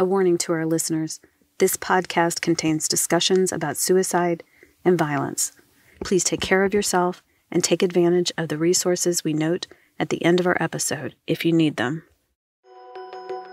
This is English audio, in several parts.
A warning to our listeners this podcast contains discussions about suicide and violence. Please take care of yourself and take advantage of the resources we note at the end of our episode if you need them.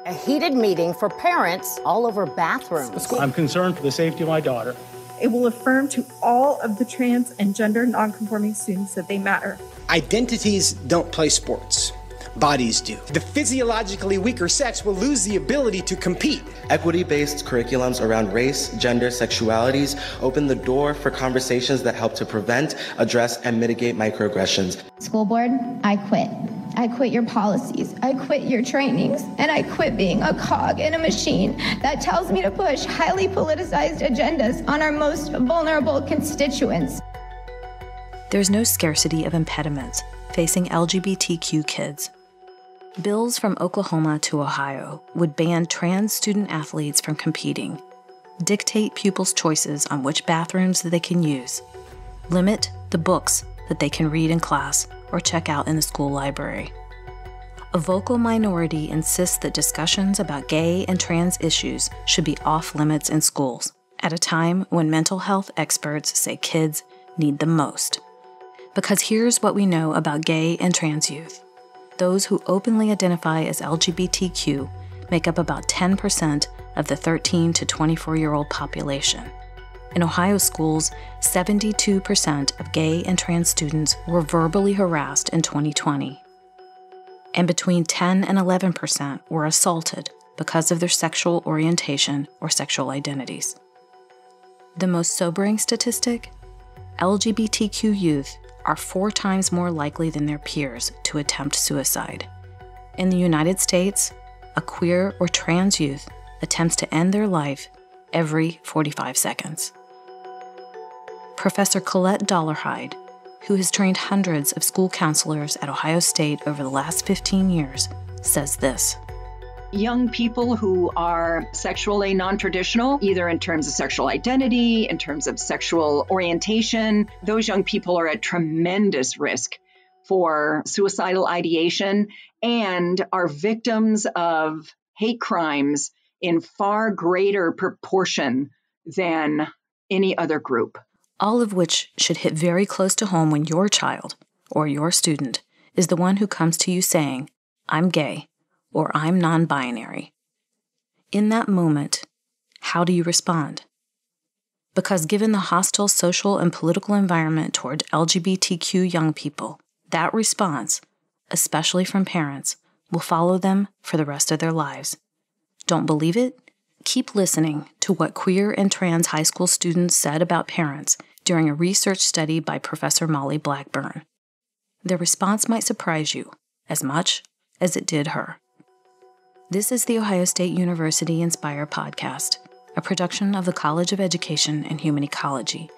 A heated meeting for parents all over bathrooms. I'm concerned for the safety of my daughter. It will affirm to all of the trans and gender nonconforming students that they matter. Identities don't play sports. Bodies do. The physiologically weaker sex will lose the ability to compete. Equity based curriculums around race, gender, sexualities open the door for conversations that help to prevent, address, and mitigate microaggressions. School board, I quit. I quit your policies. I quit your trainings. And I quit being a cog in a machine that tells me to push highly politicized agendas on our most vulnerable constituents. There's no scarcity of impediments facing LGBTQ kids. Bills from Oklahoma to Ohio would ban trans student athletes from competing, dictate pupils' choices on which bathrooms they can use, limit the books that they can read in class or check out in the school library. A vocal minority insists that discussions about gay and trans issues should be off limits in schools at a time when mental health experts say kids need them most. Because here's what we know about gay and trans youth those who openly identify as LGBTQ make up about 10% of the 13 to 24 year old population. In Ohio schools, 72% of gay and trans students were verbally harassed in 2020. And between 10 and 11% were assaulted because of their sexual orientation or sexual identities. The most sobering statistic LGBTQ youth are four times more likely than their peers to attempt suicide. In the United States, a queer or trans youth attempts to end their life every 45 seconds. Professor Colette Dollarhide, who has trained hundreds of school counselors at Ohio State over the last 15 years, says this young people who are sexually non traditional, either in terms of sexual identity, in terms of sexual orientation. Those young people are at tremendous risk for suicidal ideation and are victims of hate crimes in far greater proportion than any other group. All of which should hit very close to home when your child or your student is the one who comes to you saying, I'm gay or I'm non binary. In that moment, how do you respond? Because given the hostile social and political environment toward LGBTQ young people, that response, especially from parents, will follow them for the rest of their lives. Don't believe it? Keep listening to what queer and trans high school students said about parents during a research study by Professor Mollie Blackburn. Their response might surprise you as much as it did her. This is the Ohio State University Inspire podcast, a production of the College of Education and Human Ecology.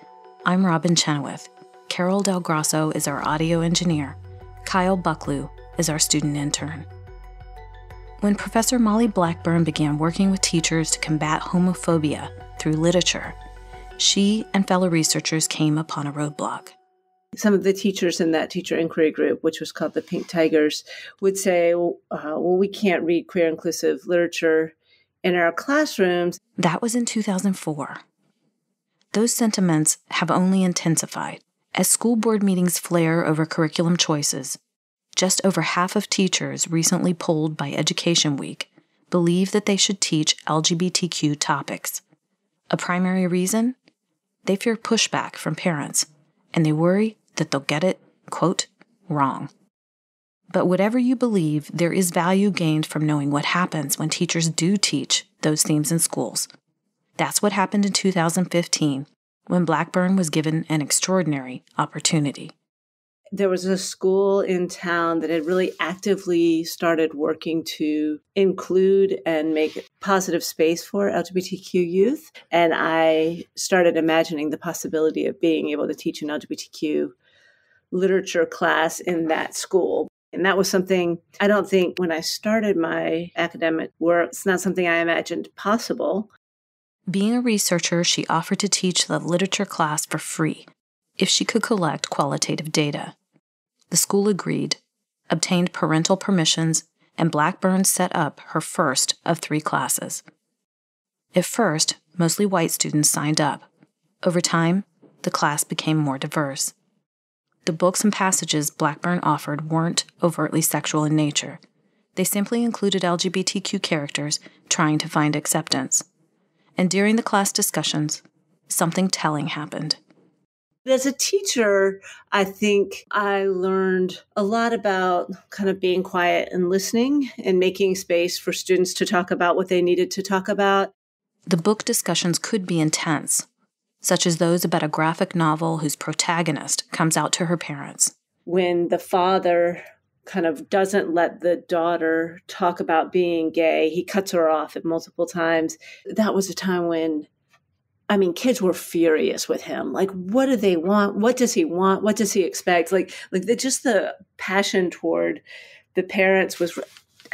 I'm Robin Chenoweth. Carol Del Grosso is our audio engineer. Kyle Bucklew is our student intern. When Professor Mollie Blackburn began working with teachers to combat homophobia through literature, she and fellow researchers came upon a roadblock some of the teachers in that teacher inquiry group, which was called the Pink Tigers, would say, uh, well, we can't read queer inclusive literature in our classrooms. That was in 2004. Those sentiments have only intensified. As school board meetings flare over curriculum choices, just over half of teachers recently polled by Education Week believe that they should teach LGBTQ topics. A primary reason? They fear pushback from parents, and they worry that they'll get it, quote, wrong. But whatever you believe, there is value gained from knowing what happens when teachers do teach those themes in schools. That's what happened in 2015 when Blackburn was given an extraordinary opportunity. There was a school in town that had really actively started working to include and make positive space for LGBTQ youth. And I started imagining the possibility of being able to teach an LGBTQ literature class in that school. And that was something I don't think when I started my academic work, it's not something I imagined possible. Being a researcher, she offered to teach the literature class for free if she could collect qualitative data. The school agreed, obtained parental permissions, and Blackburn set up her first of three classes. At first, mostly white students signed up. Over time, the class became more diverse. The books and passages Blackburn offered weren't overtly sexual in nature. They simply included LGBTQ characters trying to find acceptance. And during the class discussions, something telling happened. As a teacher, I think I learned a lot about kind of being quiet and listening and making space for students to talk about what they needed to talk about. The book discussions could be intense, such as those about a graphic novel whose protagonist comes out to her parents. When the father kind of doesn't let the daughter talk about being gay, he cuts her off at multiple times. That was a time when I mean, kids were furious with him. Like, what do they want? What does he want? What does he expect? Like, like the, just the passion toward the parents was.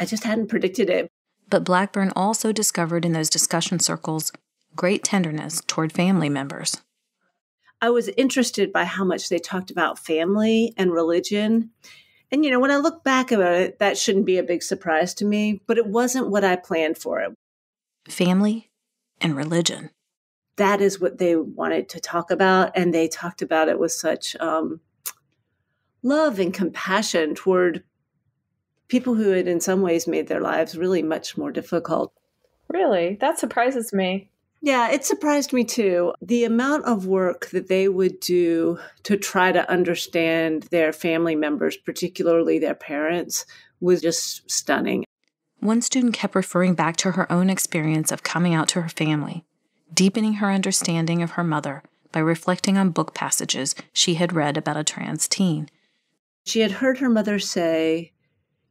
I just hadn't predicted it. But Blackburn also discovered in those discussion circles great tenderness toward family members. I was interested by how much they talked about family and religion. And, you know, when I look back about it, that shouldn't be a big surprise to me, but it wasn't what I planned for it. Family and religion that is what they wanted to talk about. And they talked about it with such um, love and compassion toward people who had, in some ways, made their lives really much more difficult. Really? That surprises me. Yeah, it surprised me too. The amount of work that they would do to try to understand their family members, particularly their parents, was just stunning. One student kept referring back to her own experience of coming out to her family deepening her understanding of her mother by reflecting on book passages she had read about a trans teen. She had heard her mother say,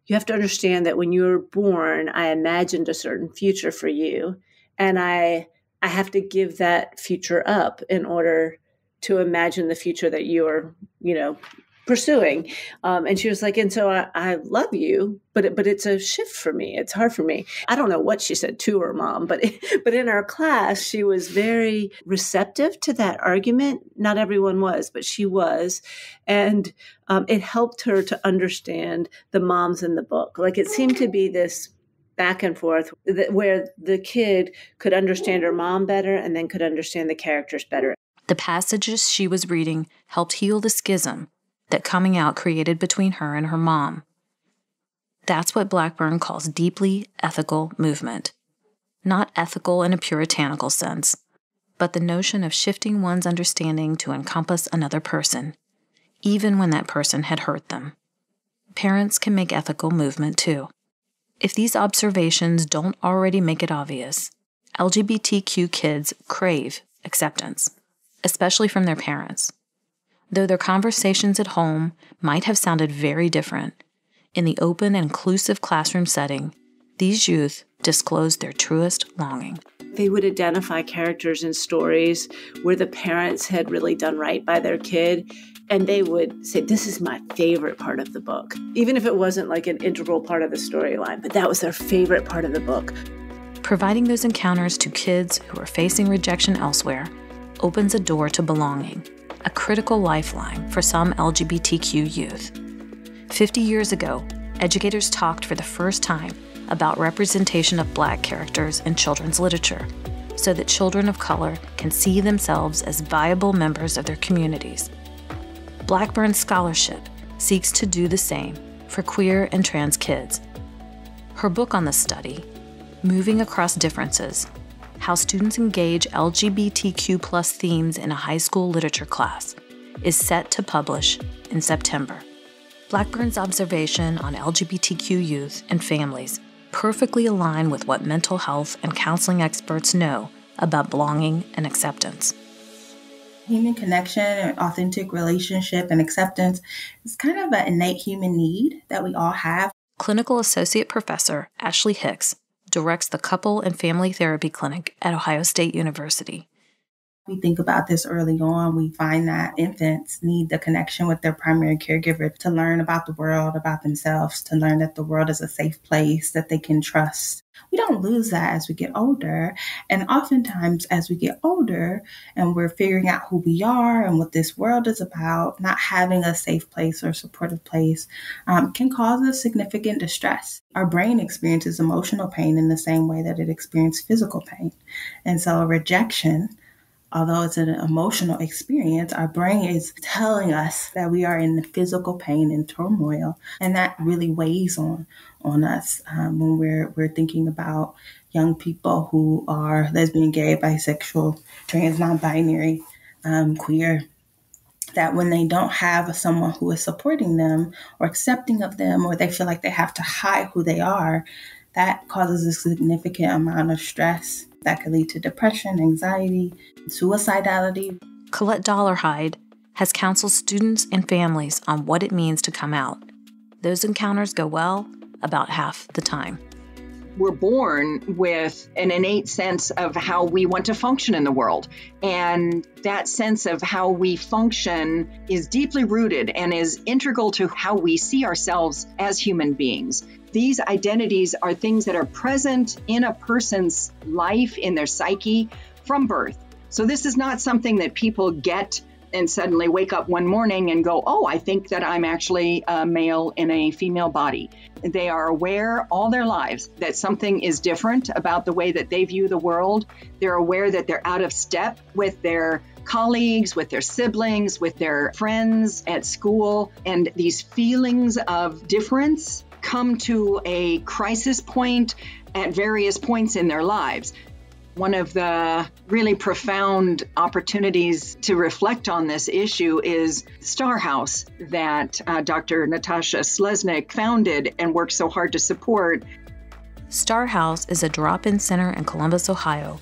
You have to understand that when you were born, I imagined a certain future for you, and I I have to give that future up in order to imagine the future that you are, you know, pursuing. Um, and she was like, and so I, I love you, but it, but it's a shift for me. It's hard for me. I don't know what she said to her mom, but but in our class, she was very receptive to that argument. Not everyone was, but she was, and um, it helped her to understand the moms in the book. Like it seemed to be this back and forth where the kid could understand her mom better and then could understand the characters better. The passages she was reading helped heal the schism that coming out created between her and her mom. That's what Blackburn calls deeply ethical movement. Not ethical in a puritanical sense, but the notion of shifting one's understanding to encompass another person, even when that person had hurt them. Parents can make ethical movement too. If these observations don't already make it obvious, LGBTQ kids crave acceptance, especially from their parents. Though their conversations at home might have sounded very different, in the open and inclusive classroom setting, these youth disclosed their truest longing. They would identify characters and stories where the parents had really done right by their kid, and they would say, This is my favorite part of the book, even if it wasn't like an integral part of the storyline, but that was their favorite part of the book. Providing those encounters to kids who are facing rejection elsewhere opens a door to belonging a critical lifeline for some LGBTQ youth. 50 years ago, educators talked for the first time about representation of black characters in children's literature so that children of color can see themselves as viable members of their communities. Blackburn Scholarship seeks to do the same for queer and trans kids. Her book on the study, Moving Across Differences how Students Engage LGBTQ Themes in a High School Literature Class, is set to publish in September. Blackburn's observation on LGBTQ youth and families perfectly align with what mental health and counseling experts know about belonging and acceptance. Human connection and authentic relationship and acceptance is kind of an innate human need that we all have. Clinical Associate Professor Ashley Hicks directs the Couple and Family Therapy Clinic at Ohio State University. We think about this early on. We find that infants need the connection with their primary caregiver to learn about the world, about themselves, to learn that the world is a safe place that they can trust. We don't lose that as we get older. And oftentimes, as we get older and we're figuring out who we are and what this world is about, not having a safe place or supportive place um, can cause us significant distress. Our brain experiences emotional pain in the same way that it experiences physical pain. And so, rejection although it's an emotional experience, our brain is telling us that we are in physical pain and turmoil, and that really weighs on on us um, when we're we're thinking about young people who are lesbian, gay, bisexual, trans, non-binary, um, queer. That when they don't have someone who is supporting them or accepting of them, or they feel like they have to hide who they are, that causes a significant amount of stress that could lead to depression, anxiety, suicidality. Colette Dollarhide has counseled students and families on what it means to come out. Those encounters go well about half the time. We're born with an innate sense of how we want to function in the world. And that sense of how we function is deeply rooted and is integral to how we see ourselves as human beings. These identities are things that are present in a person's life, in their psyche from birth. So this is not something that people get and suddenly wake up one morning and go, Oh, I think that I'm actually a male in a female body. They are aware all their lives that something is different about the way that they view the world. They're aware that they're out of step with their colleagues, with their siblings, with their friends at school. And these feelings of difference come to a crisis point at various points in their lives. One of the really profound opportunities to reflect on this issue is Star House that uh, Dr. Natasha Slesnick founded and worked so hard to support. Star House is a drop in center in Columbus, Ohio,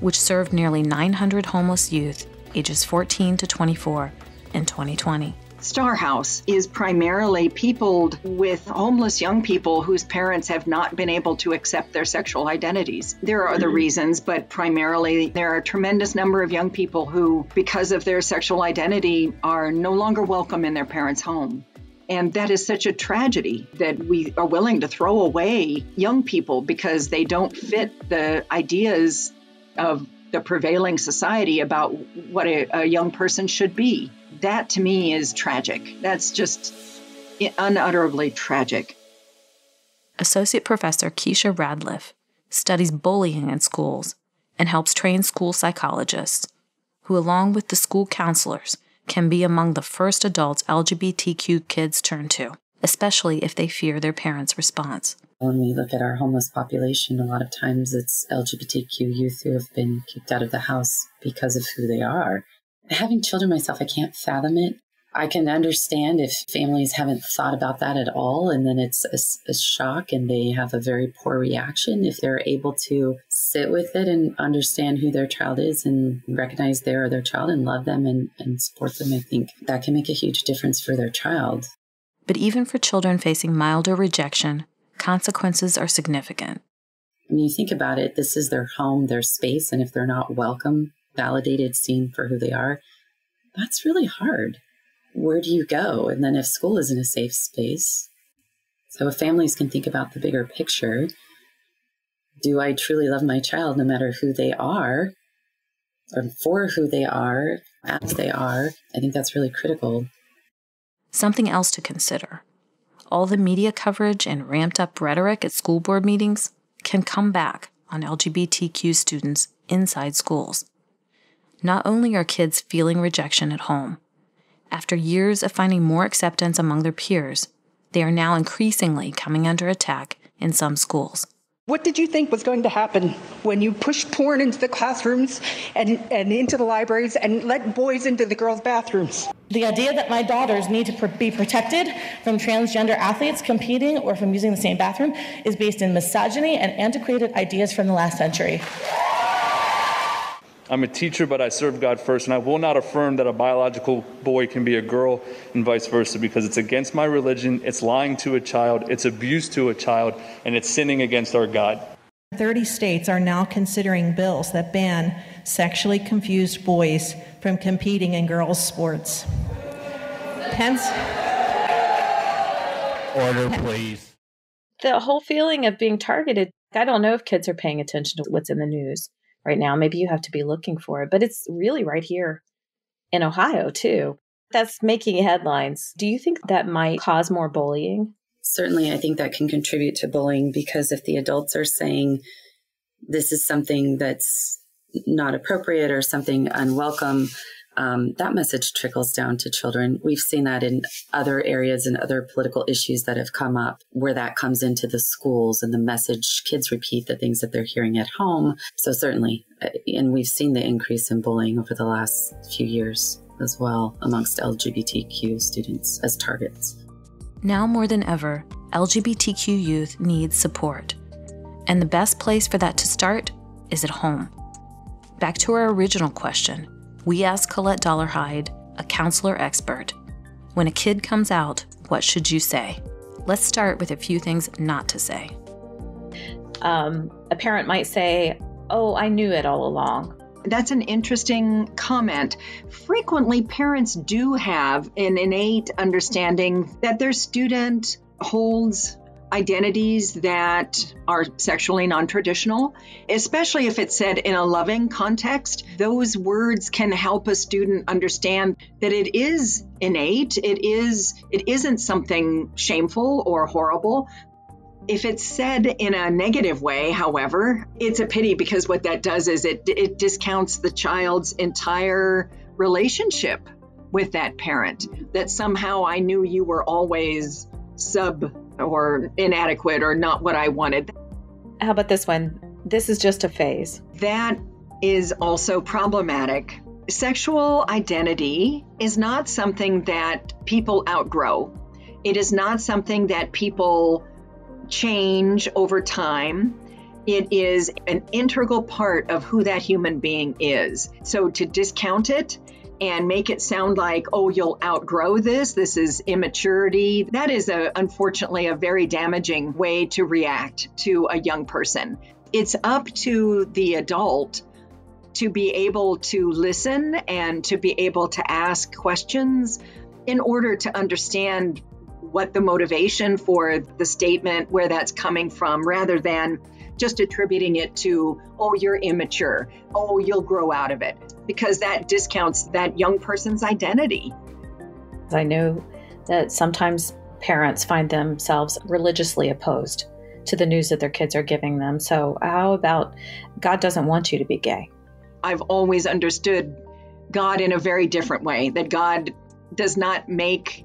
which served nearly 900 homeless youth ages 14 to 24 in 2020. Star House is primarily peopled with homeless young people whose parents have not been able to accept their sexual identities. There are other mm-hmm. reasons, but primarily there are a tremendous number of young people who, because of their sexual identity, are no longer welcome in their parents' home. And that is such a tragedy that we are willing to throw away young people because they don't fit the ideas of the prevailing society about what a, a young person should be that to me is tragic. That's just unutterably tragic. Associate Professor Kisha Radliff studies bullying in schools and helps train school psychologists, who, along with the school counselors, can be among the first adults LGBTQ kids turn to, especially if they fear their parents' response. When we look at our homeless population, a lot of times it's LGBTQ youth who have been kicked out of the house because of who they are having children myself, I can't fathom it. I can understand if families haven't thought about that at all, and then it's a, a, shock and they have a very poor reaction. If they're able to sit with it and understand who their child is and recognize they're their child and love them and, and support them, I think that can make a huge difference for their child. But even for children facing milder rejection, consequences are significant. When you think about it, this is their home, their space, and if they're not welcome, validated, seen for who they are, that's really hard. Where do you go? And then if school isn't a safe space, so if families can think about the bigger picture, do I truly love my child no matter who they are or for who they are, as they are? I think that's really critical. Something else to consider all the media coverage and ramped up rhetoric at school board meetings can come back on LGBTQ students inside schools not only are kids feeling rejection at home, after years of finding more acceptance among their peers, they are now increasingly coming under attack in some schools. What did you think was going to happen when you pushed porn into the classrooms and, and into the libraries and let boys into the girls' bathrooms? The idea that my daughters need to be protected from transgender athletes competing or from using the same bathroom is based in misogyny and antiquated ideas from the last century. I'm a teacher, but I serve God first, and I will not affirm that a biological boy can be a girl and vice versa because it's against my religion, it's lying to a child, it's abuse to a child, and it's sinning against our God. 30 states are now considering bills that ban sexually confused boys from competing in girls' sports. Pence. Order, please. The whole feeling of being targeted, I don't know if kids are paying attention to what's in the news right now. Maybe you have to be looking for it, but it's really right here in Ohio, too. That's making headlines. Do you think that might cause more bullying? Certainly, I think that can contribute to bullying because if the adults are saying this is something that's not appropriate or something unwelcome, um, that message trickles down to children. We've seen that in other areas and other political issues that have come up where that comes into the schools and the message kids repeat the things that they're hearing at home. So certainly, uh, and we've seen the increase in bullying over the last few years as well amongst LGBTQ students as targets. Now more than ever, LGBTQ youth needs support. And the best place for that to start is at home. Back to our original question we asked Colette Dollarhide, a counselor expert, when a kid comes out, what should you say? Let's start with a few things not to say. Um, a parent might say, Oh, I knew it all along. That's an interesting comment. Frequently, parents do have an innate understanding that their student holds identities that are sexually non traditional, especially if it's said in a loving context. Those words can help a student understand that it is innate, it is it isn't something shameful or horrible. If it's said in a negative way, however, it's a pity because what that does is it it discounts the child's entire relationship with that parent. That somehow I knew you were always sub or inadequate or not what I wanted. How about this one? This is just a phase. That is also problematic. Sexual identity is not something that people outgrow. It is not something that people change over time. It is an integral part of who that human being is. So to discount it and make it sound like, oh, you'll outgrow this, this is immaturity, that is a, unfortunately a very damaging way to react to a young person. It's up to the adult to be able to listen and to be able to ask questions in order to understand what the motivation for the statement, where that's coming from, rather than just attributing it to, oh, you're immature, oh, you'll grow out of it, because that discounts that young person's identity. I know that sometimes parents find themselves religiously opposed to the news that their kids are giving them. So, how about God doesn't want you to be gay? I've always understood God in a very different way, that God does not make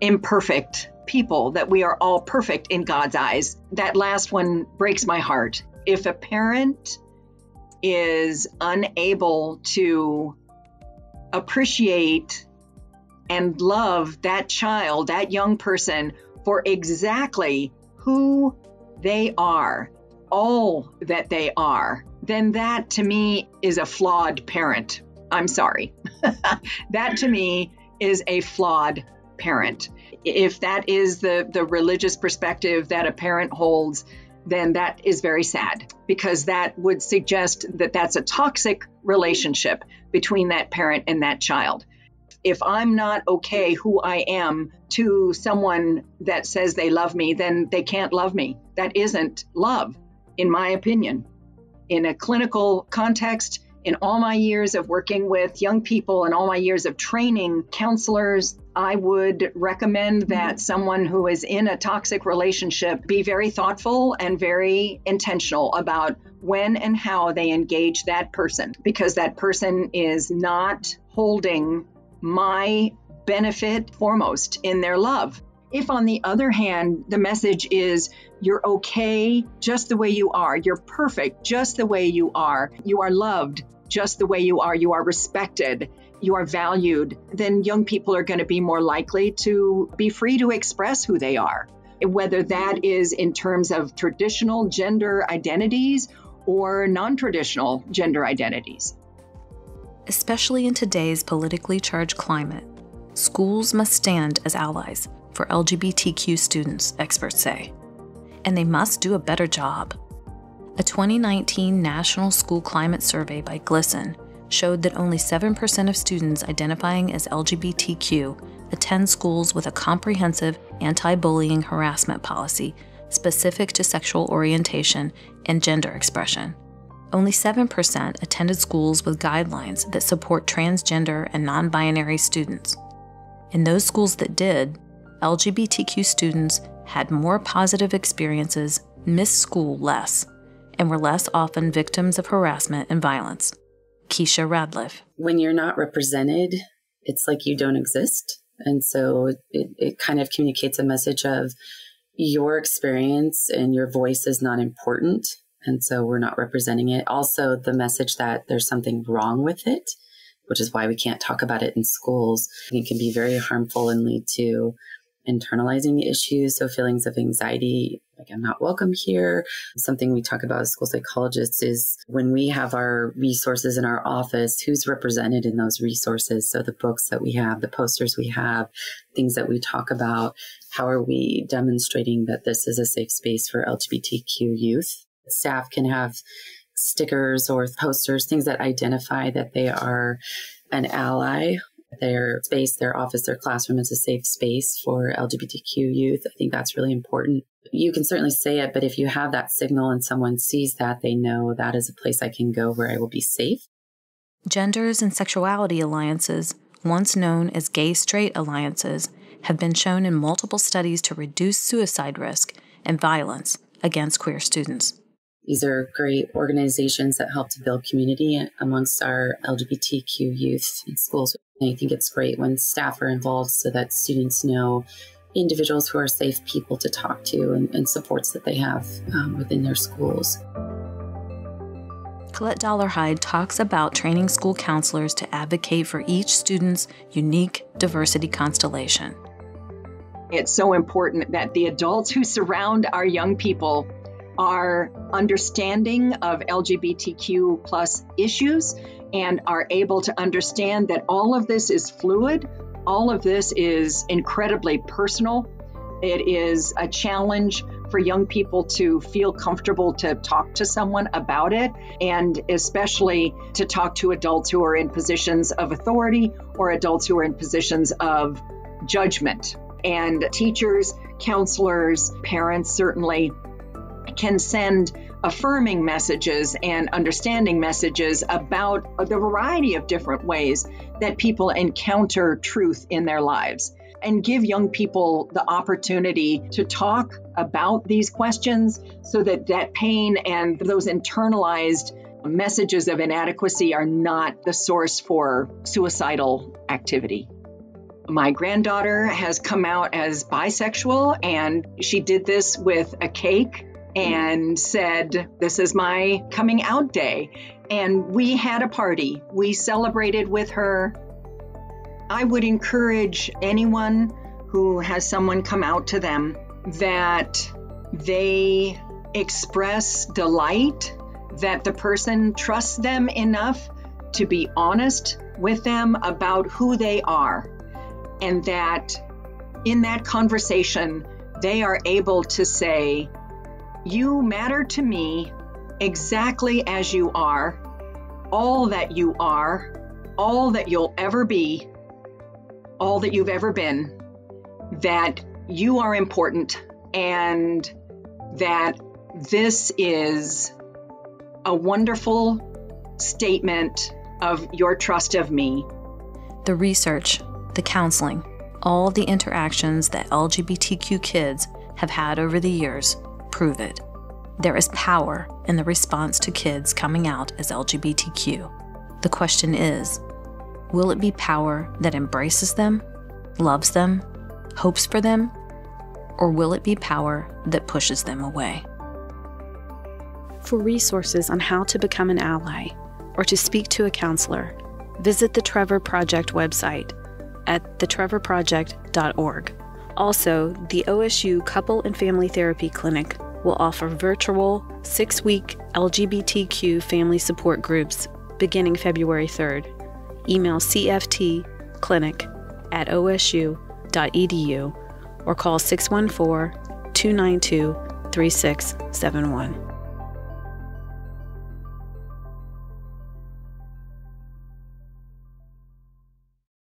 imperfect people, that we are all perfect in God's eyes. That last one breaks my heart. If a parent is unable to appreciate and love that child, that young person, for exactly who they are, all that they are, then that to me is a flawed parent. I'm sorry. that to me is a flawed parent if that is the, the religious perspective that a parent holds, then that is very sad because that would suggest that that's a toxic relationship between that parent and that child. If I'm not okay who I am to someone that says they love me, then they can't love me. That isn't love, in my opinion. In a clinical context, in all my years of working with young people and all my years of training counselors, I would recommend mm-hmm. that someone who is in a toxic relationship be very thoughtful and very intentional about when and how they engage that person because that person is not holding my benefit foremost in their love. If, on the other hand, the message is you're okay just the way you are, you're perfect just the way you are, you are loved just the way you are, you are respected, you are valued, then young people are going to be more likely to be free to express who they are. Whether that is in terms of traditional gender identities or non traditional gender identities. Especially in today's politically charged climate, schools must stand as allies for LGBTQ students, experts say. And they must do a better job. A 2019 National School Climate Survey by GLSEN showed that only 7% of students identifying as LGBTQ attend schools with a comprehensive anti bullying harassment policy specific to sexual orientation and gender expression. Only 7% attended schools with guidelines that support transgender and non binary students. In those schools that did, LGBTQ students had more positive experiences, missed school less, and were less often victims of harassment and violence. Kisha Radliff. When you're not represented, it's like you don't exist. And so it, it kind of communicates a message of your experience and your voice is not important. And so we're not representing it. Also, the message that there's something wrong with it, which is why we can't talk about it in schools. It can be very harmful and lead to internalizing issues. So feelings of anxiety, like I'm not welcome here. Something we talk about as school psychologists is when we have our resources in our office, who's represented in those resources? So the books that we have, the posters we have, things that we talk about, how are we demonstrating that this is a safe space for LGBTQ youth? Staff can have stickers or posters, things that identify that they are an ally their space, their office, their classroom is a safe space for LGBTQ youth. I think that's really important. You can certainly say it, but if you have that signal and someone sees that, they know that is a place I can go where I will be safe. Genders and sexuality alliances, once known as gay straight alliances, have been shown in multiple studies to reduce suicide risk and violence against queer students. These are great organizations that help to build community amongst our LGBTQ youth in schools. And I think it's great when staff are involved so that students know individuals who are safe people to talk to and, and supports that they have um, within their schools. Colette Dollarhide talks about training school counselors to advocate for each student's unique diversity constellation. It's so important that the adults who surround our young people are understanding of LGBTQ plus issues and are able to understand that all of this is fluid, all of this is incredibly personal. It is a challenge for young people to feel comfortable to talk to someone about it, and especially to talk to adults who are in positions of authority or adults who are in positions of judgment. And teachers, counselors, parents certainly can send affirming messages and understanding messages about the variety of different ways that people encounter truth in their lives and give young people the opportunity to talk about these questions so that that pain and those internalized messages of inadequacy are not the source for suicidal activity. My granddaughter has come out as bisexual and she did this with a cake and said, This is my coming out day. And we had a party. We celebrated with her. I would encourage anyone who has someone come out to them that they express delight, that the person trusts them enough to be honest with them about who they are, and that in that conversation, they are able to say, you matter to me exactly as you are, all that you are, all that you'll ever be, all that you've ever been, that you are important and that this is a wonderful statement of your trust of me. The research, the counseling, all the interactions that LGBTQ kids have had over the years prove it. There is power in the response to kids coming out as LGBTQ. The question is will it be power that embraces them, loves them, hopes for them, or will it be power that pushes them away? For resources on how to become an ally or to speak to a counselor, visit the Trevor Project website at thetrevorproject.org. Also, the OSU Couple and Family Therapy Clinic will offer virtual six week LGBTQ family support groups beginning February 3rd. Email cftclinic at osu.edu or call 614 292 3671.